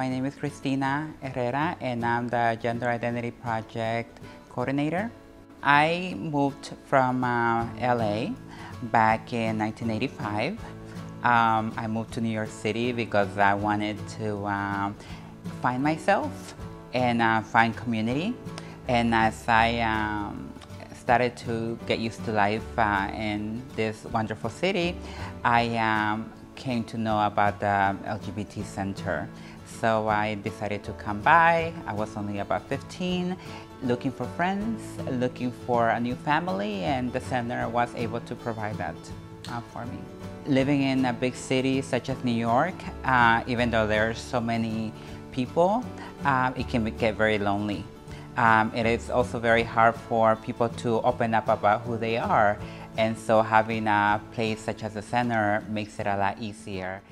My name is Cristina Herrera and I'm the Gender Identity Project Coordinator. I moved from uh, LA back in 1985. Um, I moved to New York City because I wanted to um, find myself and uh, find community. And as I um, started to get used to life uh, in this wonderful city, I um, came to know about the LGBT Center. So I decided to come by. I was only about 15, looking for friends, looking for a new family, and the center was able to provide that uh, for me. Living in a big city such as New York, uh, even though there are so many people, uh, it can get very lonely. Um, it is also very hard for people to open up about who they are. And so having a place such as the center makes it a lot easier.